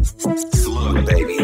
Slug, baby.